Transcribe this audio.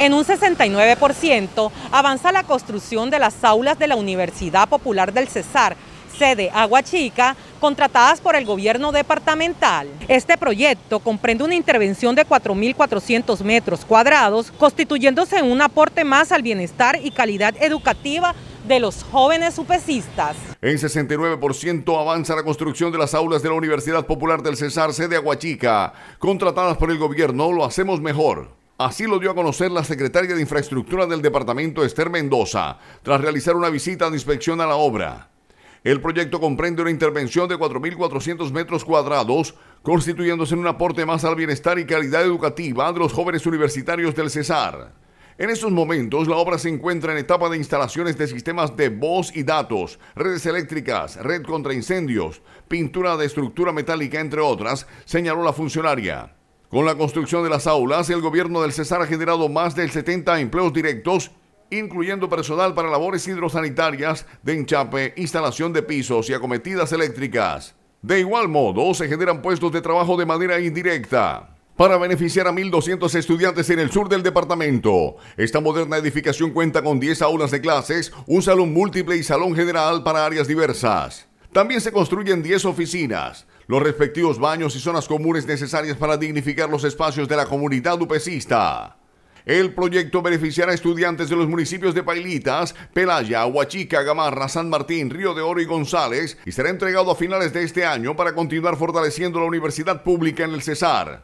En un 69% avanza la construcción de las aulas de la Universidad Popular del Cesar, sede Aguachica, contratadas por el gobierno departamental. Este proyecto comprende una intervención de 4.400 metros cuadrados, constituyéndose en un aporte más al bienestar y calidad educativa de los jóvenes supecistas. En 69% avanza la construcción de las aulas de la Universidad Popular del Cesar, sede Aguachica, contratadas por el gobierno Lo Hacemos Mejor. Así lo dio a conocer la secretaria de Infraestructura del departamento Esther Mendoza, tras realizar una visita de inspección a la obra. El proyecto comprende una intervención de 4.400 metros cuadrados, constituyéndose en un aporte más al bienestar y calidad educativa de los jóvenes universitarios del Cesar. En estos momentos, la obra se encuentra en etapa de instalaciones de sistemas de voz y datos, redes eléctricas, red contra incendios, pintura de estructura metálica, entre otras, señaló la funcionaria. Con la construcción de las aulas, el gobierno del Cesar ha generado más de 70 empleos directos incluyendo personal para labores hidrosanitarias de enchape, instalación de pisos y acometidas eléctricas. De igual modo, se generan puestos de trabajo de manera indirecta para beneficiar a 1.200 estudiantes en el sur del departamento. Esta moderna edificación cuenta con 10 aulas de clases, un salón múltiple y salón general para áreas diversas. También se construyen 10 oficinas, los respectivos baños y zonas comunes necesarias para dignificar los espacios de la comunidad upecista. El proyecto beneficiará a estudiantes de los municipios de Pailitas, Pelaya, Huachica, Gamarra, San Martín, Río de Oro y González y será entregado a finales de este año para continuar fortaleciendo la universidad pública en el Cesar.